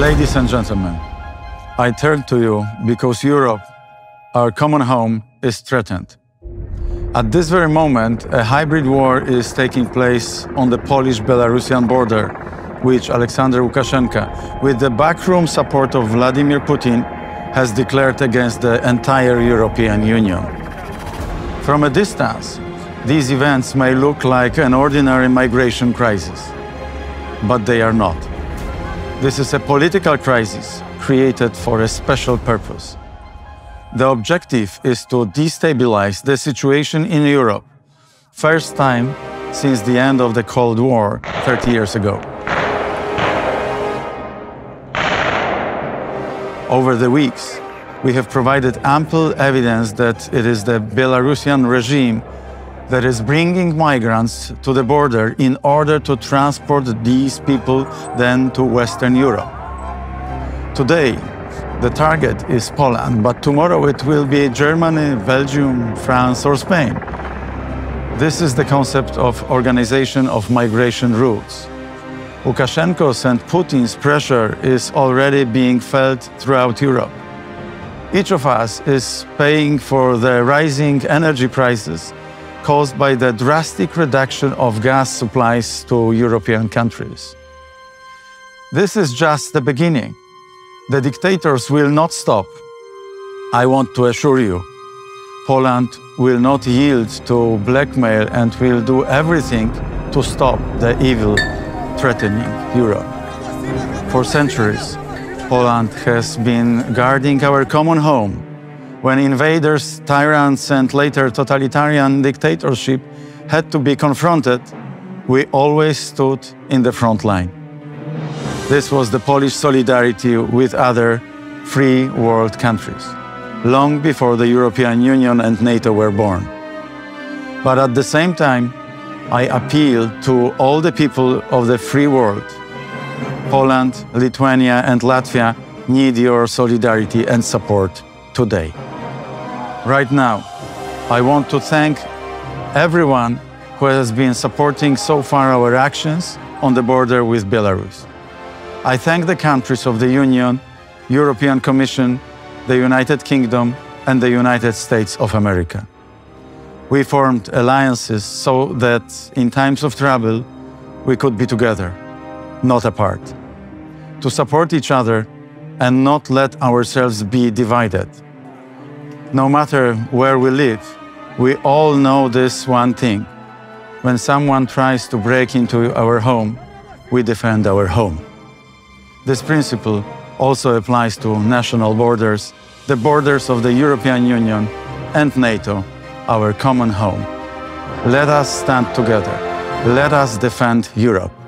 Ladies and gentlemen, I turn to you because Europe, our common home, is threatened. At this very moment, a hybrid war is taking place on the Polish Belarusian border, which Alexander Lukashenko, with the backroom support of Vladimir Putin, has declared against the entire European Union. From a distance, these events may look like an ordinary migration crisis, but they are not. This is a political crisis created for a special purpose. The objective is to destabilize the situation in Europe, first time since the end of the Cold War 30 years ago. Over the weeks, we have provided ample evidence that it is the Belarusian regime that is bringing migrants to the border in order to transport these people then to Western Europe. Today, the target is Poland, but tomorrow it will be Germany, Belgium, France, or Spain. This is the concept of organization of migration routes. Lukashenko's and Putin's pressure is already being felt throughout Europe. Each of us is paying for the rising energy prices caused by the drastic reduction of gas supplies to European countries. This is just the beginning. The dictators will not stop. I want to assure you, Poland will not yield to blackmail and will do everything to stop the evil threatening Europe. For centuries, Poland has been guarding our common home. When invaders, tyrants, and later totalitarian dictatorship had to be confronted, we always stood in the front line. This was the Polish solidarity with other free world countries, long before the European Union and NATO were born. But at the same time, I appeal to all the people of the free world. Poland, Lithuania, and Latvia need your solidarity and support today. Right now, I want to thank everyone who has been supporting so far our actions on the border with Belarus. I thank the countries of the Union, European Commission, the United Kingdom, and the United States of America. We formed alliances so that in times of trouble, we could be together, not apart, to support each other and not let ourselves be divided. No matter where we live, we all know this one thing. When someone tries to break into our home, we defend our home. This principle also applies to national borders, the borders of the European Union and NATO our common home. Let us stand together. Let us defend Europe.